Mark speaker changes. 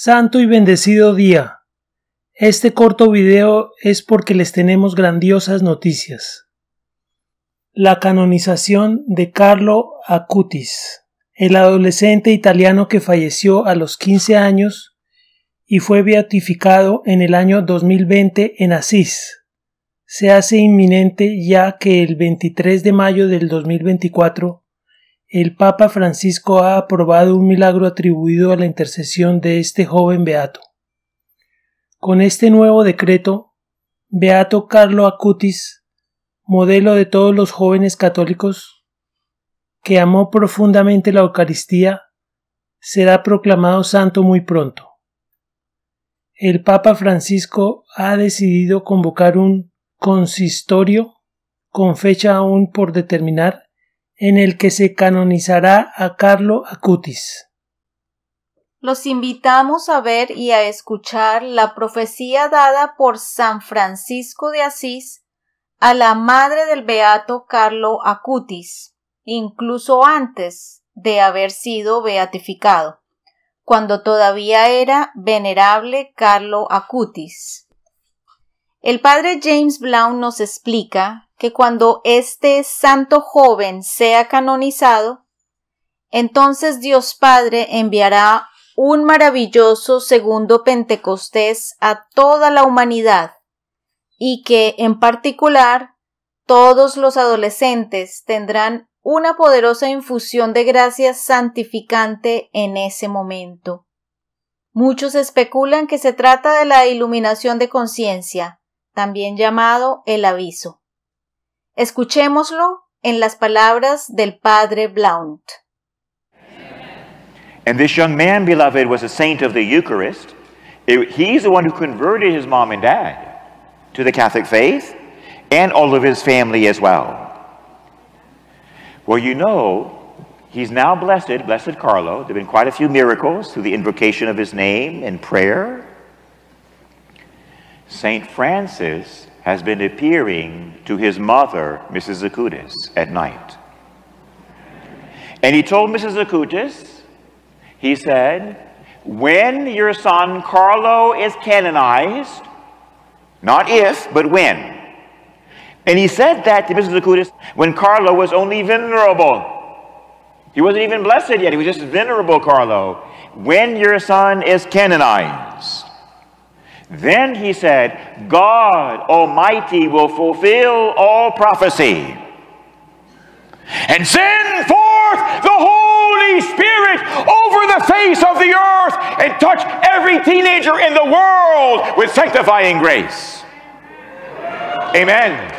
Speaker 1: Santo y bendecido día. Este corto video es porque les tenemos grandiosas noticias. La canonización de Carlo Acutis, el adolescente italiano que falleció a los 15 años y fue beatificado en el año 2020 en Asís. Se hace inminente ya que el 23 de mayo del 2024 el Papa Francisco ha aprobado un milagro atribuido a la intercesión de este joven beato. Con este nuevo decreto, Beato Carlo Acutis, modelo de todos los jóvenes católicos, que amó profundamente la Eucaristía, será proclamado santo muy pronto. El Papa Francisco ha decidido convocar un consistorio con fecha aún por determinar en el que se canonizará a Carlo Acutis.
Speaker 2: Los invitamos a ver y a escuchar la profecía dada por San Francisco de Asís a la madre del beato Carlo Acutis, incluso antes de haber sido beatificado, cuando todavía era venerable Carlo Acutis. El padre James Blount nos explica que cuando este santo joven sea canonizado, entonces Dios Padre enviará un maravilloso segundo Pentecostés a toda la humanidad y que, en particular, todos los adolescentes tendrán una poderosa infusión de gracia santificante en ese momento. Muchos especulan que se trata de la iluminación de conciencia, también llamado el aviso. Escuchémoslo en las palabras del padre Blount.
Speaker 3: And this young man, beloved, was a saint of the Eucharist. he's the one who converted his mom and dad to the Catholic faith and all of his family as well. Well, you know, he's now blessed, blessed Carlo. There have been quite a few miracles through the invocation of his name and prayer. St. Francis has been appearing to his mother, Mrs. Acutis, at night. And he told Mrs. Acutis, he said, when your son Carlo is canonized, not if, but when. And he said that to Mrs. Acutis when Carlo was only venerable. He wasn't even blessed yet, he was just venerable Carlo. When your son is canonized. Then he said, God Almighty will fulfill all prophecy and send forth the Holy Spirit over the face of the earth and touch every teenager in the world with sanctifying grace. Amen.